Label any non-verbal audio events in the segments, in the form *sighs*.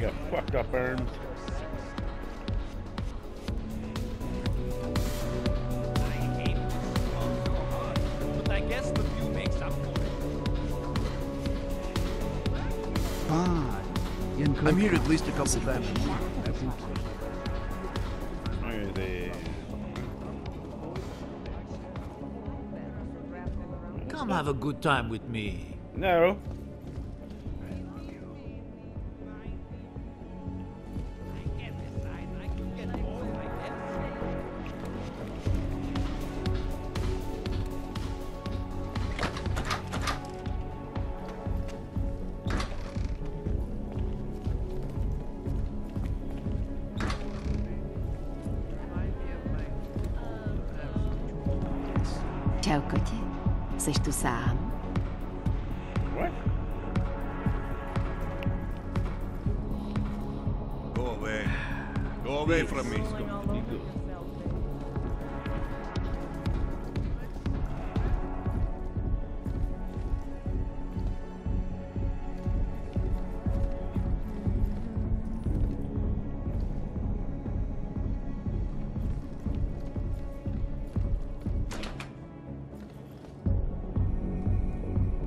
got fucked up arms. I guess the view makes up for it. Ah, I'm here at least a couple times a week. Look at this. Come have a good time with me. No. C'est tout ça. hein? What? Go away. Go away from me.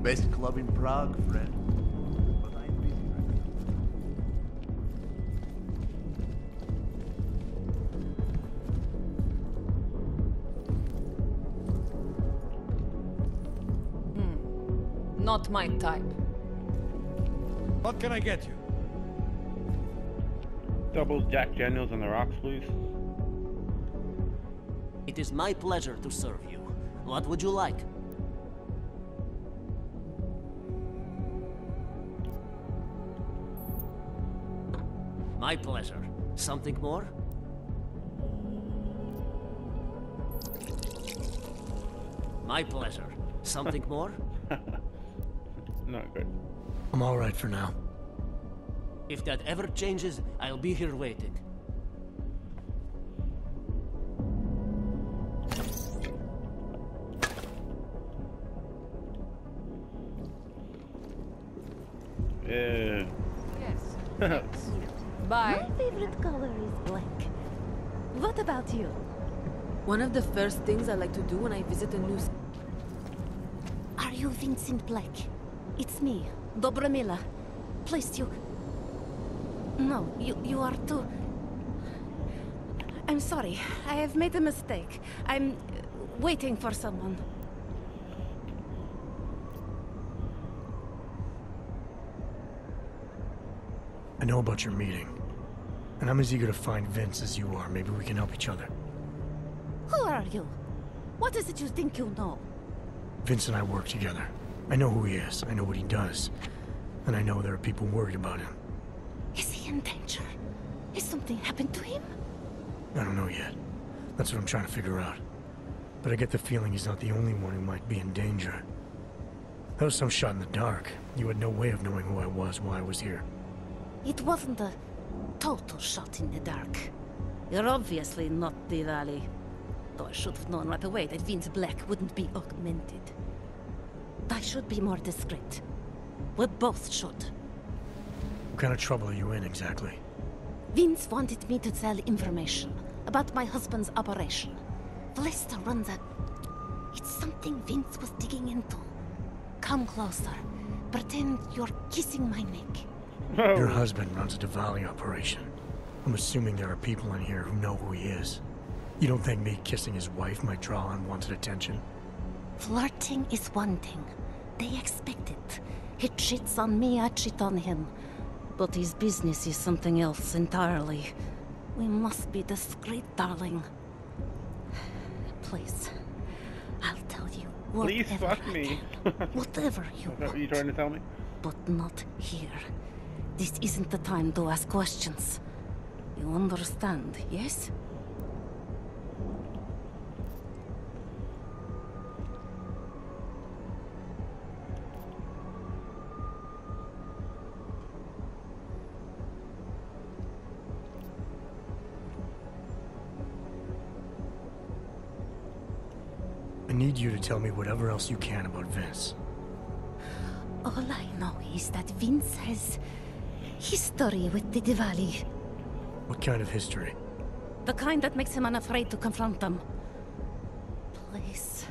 Best club in Prague, friend. But I'm busy right now. Hmm. Not my type. What can I get you? Double Jack Daniels on the rocks, please. It is my pleasure to serve you. What would you like? My pleasure. Something more? My pleasure. Something more? *laughs* Not good. I'm alright for now. If that ever changes, I'll be here waiting. Yeah. Yes. *laughs* Bye. My favorite color is black. What about you? One of the first things I like to do when I visit a new s- Are you Vincent Black? It's me, Dobromila. Please, you... No, you, you are too... I'm sorry. I have made a mistake. I'm waiting for someone. I know about your meeting. And I'm as eager to find Vince as you are. Maybe we can help each other. Who are you? What is it you think you know? Vince and I work together. I know who he is. I know what he does. And I know there are people worried about him. Is he in danger? Has something happened to him? I don't know yet. That's what I'm trying to figure out. But I get the feeling he's not the only one who might be in danger. That was some shot in the dark. You had no way of knowing who I was while I was here. It wasn't a total shot in the dark. You're obviously not the Valley. Though I should have known right away that Vince Black wouldn't be augmented. I should be more discreet. We both should. What kind of trouble are you in exactly? Vince wanted me to tell information about my husband's operation. Vlesta runs a... It's something Vince was digging into. Come closer. Pretend you're kissing my neck. Oh. Your husband runs a Dvali operation. I'm assuming there are people in here who know who he is. You don't think me kissing his wife might draw unwanted attention? Flirting is one thing. They expect it. He cheats on me, I cheat on him. But his business is something else entirely. We must be discreet, darling. Please. I'll tell you Please whatever fuck I me. can. Whatever you *laughs* Is that what you're want. trying to tell me? But not here. This isn't the time to ask questions. You understand, yes? I need you to tell me whatever else you can about Vince. All I know is that Vince has... history with the Dvali. What kind of history? The kind that makes him unafraid to confront them. Please.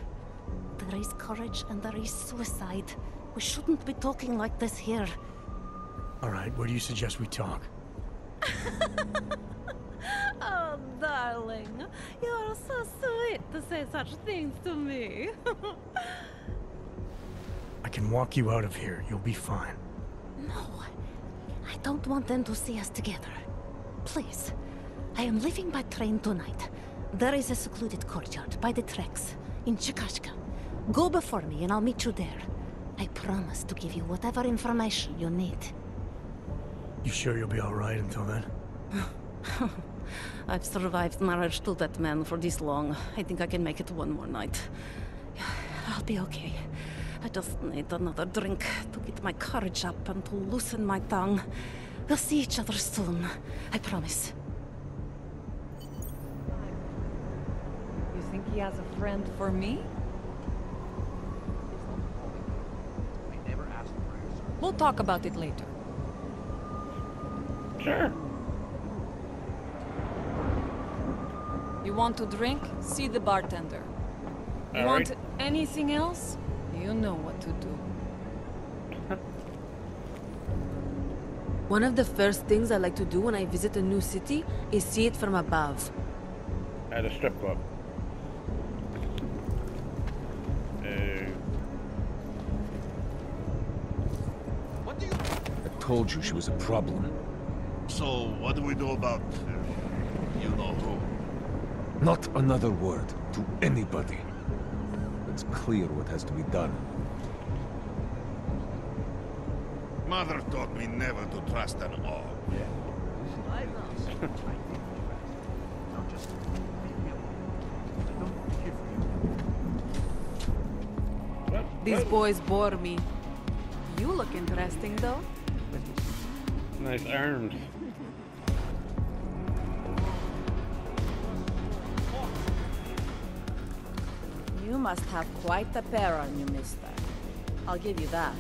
There is courage and there is suicide. We shouldn't be talking like this here. All right, where do you suggest we talk? *laughs* Oh, darling. You are so sweet to say such things to me. *laughs* I can walk you out of here. You'll be fine. no. I don't want them to see us together. Please. I am leaving by train tonight. There is a secluded courtyard by the tracks in Chikashka. Go before me and I'll meet you there. I promise to give you whatever information you need. You sure you'll be all right until then? *laughs* I've survived marriage to that man for this long. I think I can make it one more night. *sighs* I'll be okay. I just need another drink to get my courage up and to loosen my tongue. We'll see each other soon. I promise. You think he has a friend for me? I never asked for your service. We'll talk about it later. Sure. You want to drink? See the bartender. You All want anything else? You know what to do. One of the first things I like to do when I visit a new city is see it from above. At a strip club. Uh, What do you... I told you she was a problem. So, what do we do about... uh, you know who? Not another word to anybody. It's clear what has to be done. Mother taught me never to trust an orc. I know. Now just leave me alone. I don't want to hear from you. what? These boys bore me. You look interesting, though. Nice arms. Must have quite a pair on you, mister. I'll give you that.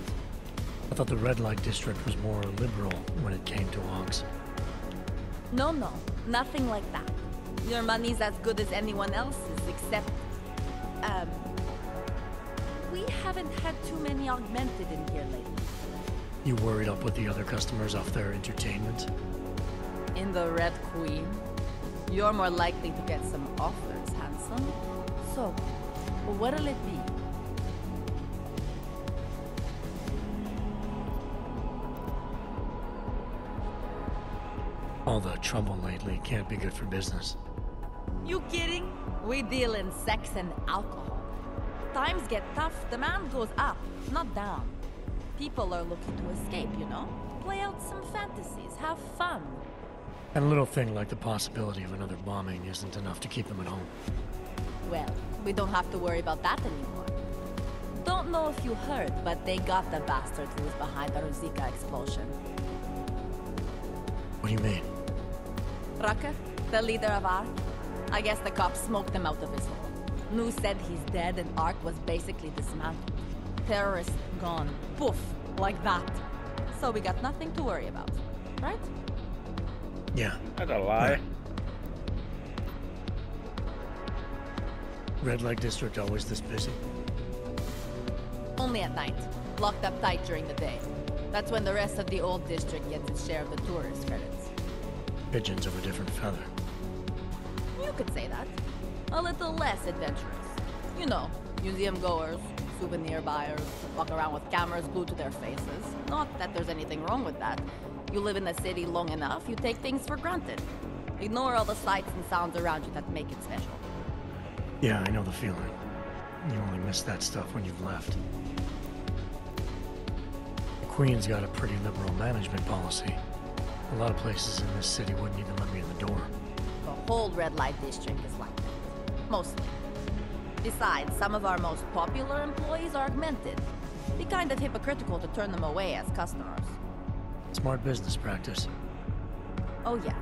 I thought the red light district was more liberal when it came to augs. No, no, nothing like that. Your money's as good as anyone else's, except. Um. We haven't had too many augmented in here lately. You worried I'll put the other customers off their entertainment? In the Red Queen, you're more likely to get some offers, handsome. So, what'll it be? All the trouble lately can't be good for business. You kidding? We deal in sex and alcohol. Times get tough, demand goes up, not down. People are looking to escape, you know? Play out some fantasies, have fun. And a little thing like the possibility of another bombing isn't enough to keep them at home. Well, we don't have to worry about that anymore. Don't know if you heard, but they got the bastard who was behind the Růžička explosion. What do you mean? Rucker, the leader of ARC. I guess the cops smoked him out of his hole. Nu said he's dead and ARC was basically dismantled. Terrorists gone. Poof, like that. So we got nothing to worry about, right? Yeah, That's a lie. Red light district always this busy. Only at night. Locked up tight during the day. That's when the rest of the old district gets its share of the tourist credits. Pigeons of a different feather. You could say that. A little less adventurous. You know, museum goers, souvenir buyers, walk around with cameras glued to their faces. Not that there's anything wrong with that. You live in the city long enough, you take things for granted. Ignore all the sights and sounds around you that make it special. Yeah, I know the feeling. You only miss that stuff when you've left. The Queen's got a pretty liberal management policy. A lot of places in this city wouldn't even let me in the door. The whole red light district is like that. Mostly. Besides, some of our most popular employees are augmented. Be kind of hypocritical to turn them away as customers. Smart business practice. Oh yeah.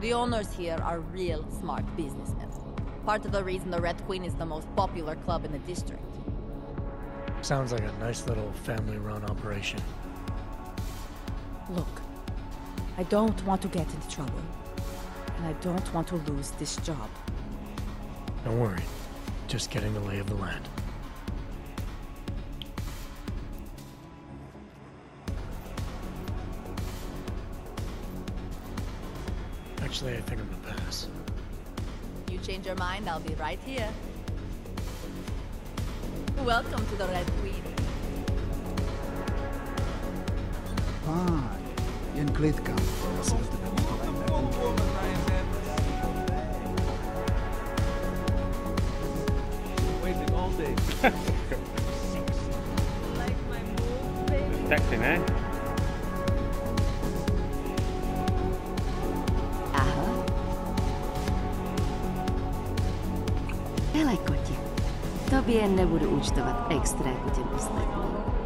The owners here are real smart businessmen. Part of the reason the Red Queen is the most popular club in the district. Sounds like a nice little family-run operation. Look, I don't want to get into trouble. And I don't want to lose this job. Don't worry. Just getting the lay of the land. Actually, I think I'm gonna pass. You change your mind, I'll be right here. Welcome to the Red Queen. Fine. Jen Klitka. Waiting all day. Sexy, man. Aha. Tobě nebudu účtovat extra jako těm ostatním.